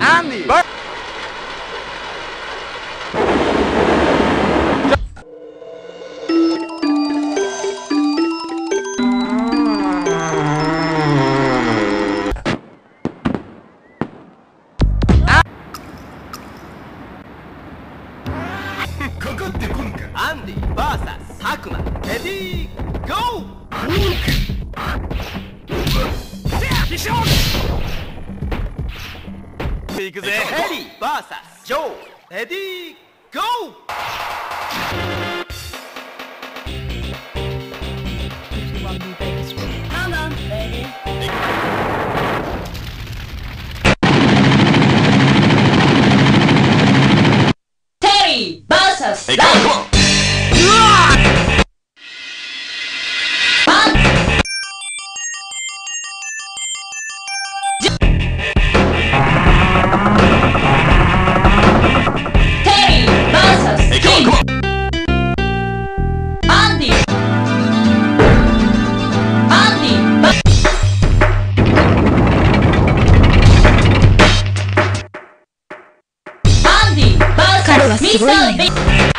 Andy かかってこんか。アンディバーサスハクマレディーゴー。いくぜ。ヘリーバーサスジョー。レディーゴー。Terry versus Lance. One. Terry Andy 彼